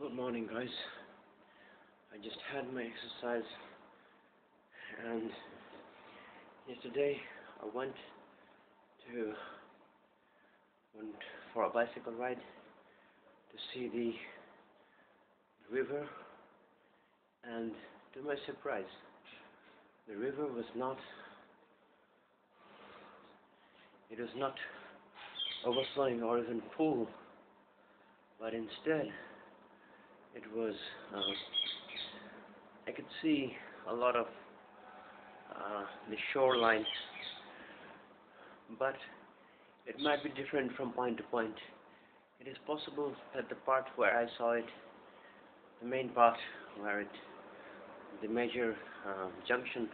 Good morning, guys. I just had my exercise, and yesterday I went to went for a bicycle ride to see the river, and to my surprise, the river was not. It was not overflowing or even full, but instead it was uh, I could see a lot of uh, the shoreline but it might be different from point to point. It is possible that the part where I saw it the main part where it the major uh, junction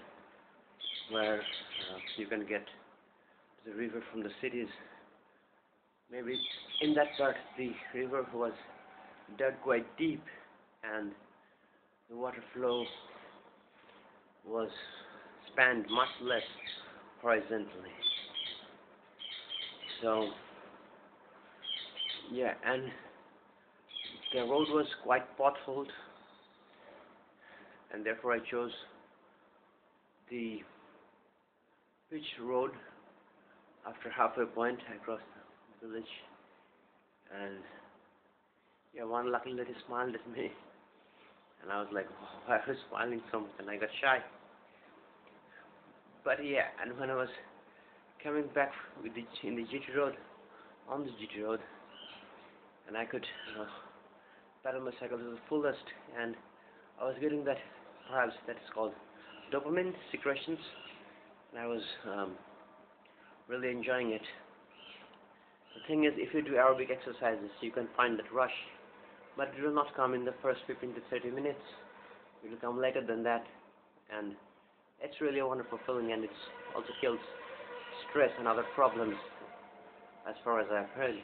where uh, you can get the river from the cities maybe in that part the river was dug quite deep and the water flow was spanned much less horizontally. So, yeah, and the road was quite potholed, and therefore I chose the pitch road after halfway point I crossed the village and yeah, one lucky lady smiled at me. And I was like, oh, I was smiling so much and I got shy. But yeah, and when I was coming back with the, in the GT road, on the GT road, and I could uh, pedal my cycle to the fullest, and I was getting that, perhaps that is called dopamine secretions, and I was um, really enjoying it. The thing is, if you do aerobic exercises, you can find that rush but it will not come in the first 15 to 30 minutes. It will come later than that, and it's really a wonderful feeling, and it also kills stress and other problems, as far as I've heard.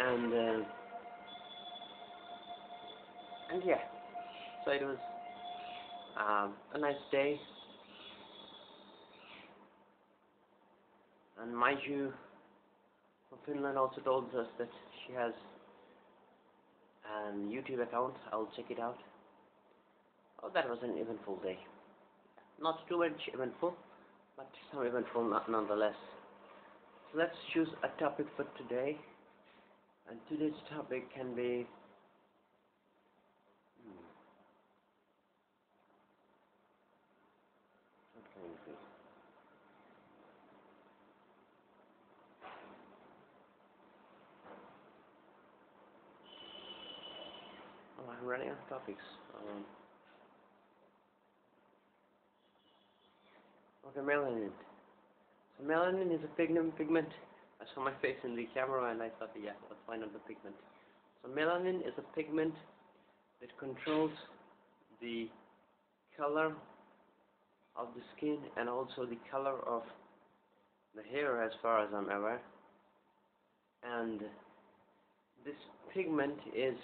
And uh, and yeah, so it was um, a nice day. And mind you, Finland also told us that she has and YouTube account. I'll check it out. Oh, that was an eventful day. Not too much eventful, but some eventful nonetheless. So let's choose a topic for today. And today's topic can be hmm, what can be? Oh, I'm running out of topics. Um, okay, melanin. So melanin is a pigment. Pigment. I saw my face in the camera and I thought, yeah, let's find out the pigment. So melanin is a pigment that controls the color of the skin and also the color of the hair as far as I'm aware. And this pigment is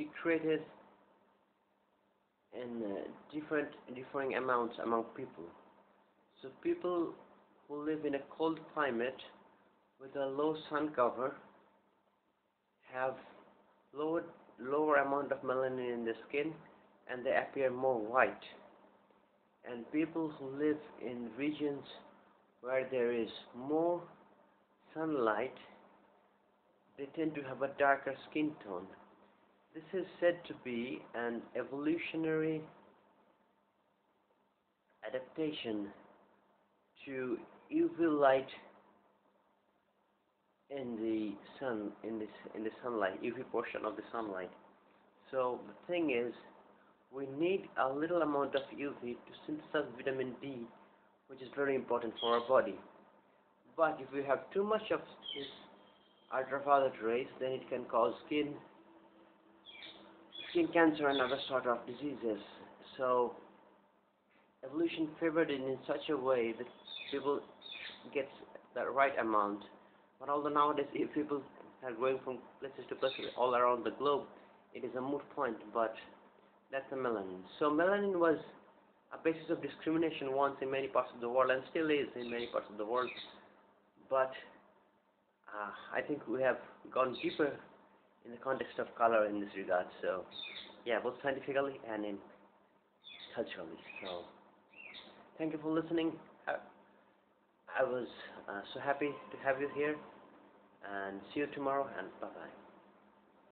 secreted in uh, different differing amounts among people. So people who live in a cold climate with a low sun cover have lower lower amount of melanin in the skin and they appear more white. And people who live in regions where there is more sunlight they tend to have a darker skin tone. This is said to be an evolutionary adaptation to UV light in the sun in this in the sunlight UV portion of the sunlight. So the thing is we need a little amount of UV to synthesize vitamin D which is very important for our body. But if we have too much of this ultraviolet rays then it can cause skin skin cancer and other sort of diseases. So evolution favored it in such a way that people get the right amount. But although nowadays if people are going from places to places all around the globe, it is a moot point, but that's the melanin. So melanin was a basis of discrimination once in many parts of the world and still is in many parts of the world. But uh, I think we have gone deeper in the context of color in this regard. So, yeah, both scientifically and in culturally. So, thank you for listening. I, I was uh, so happy to have you here, and see you tomorrow. And bye bye.